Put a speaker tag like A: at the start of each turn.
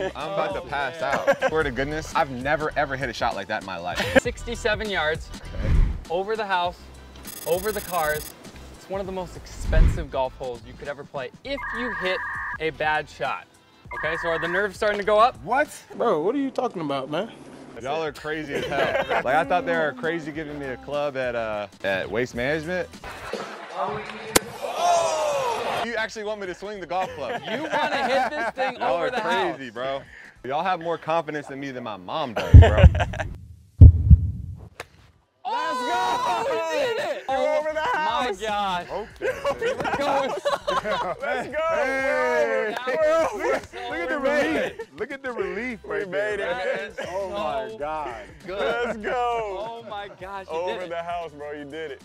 A: I'm, I'm about to pass out. Swear to goodness, I've never ever hit a shot like that in my life.
B: 67 yards, over the house, over the cars. It's one of the most expensive golf holes you could ever play if you hit a bad shot. Okay, so are the nerves starting to go up?
A: What?
C: Bro, what are you talking about, man?
A: Y'all are crazy as hell. Like I thought they were crazy giving me a club at uh at Waste Management. You actually want me to swing the golf club?
B: You want to hit this thing
A: Y'all
B: over
A: are
B: the
A: crazy,
B: house.
A: bro. Y'all have more confidence in me than my mom does, bro.
B: Oh, he did oh it!
C: You're over the house. My.
B: God.
A: okay.
B: Going
C: Let's go.
A: Hey.
B: That was
A: Look,
B: so
A: look at the relief. Look at the relief right
C: We
A: there.
C: made it.
B: That is
C: Oh
B: so
C: my God.
B: good.
C: Let's go.
B: Oh my gosh, you
C: Over
B: did it.
C: the house, bro. You did it.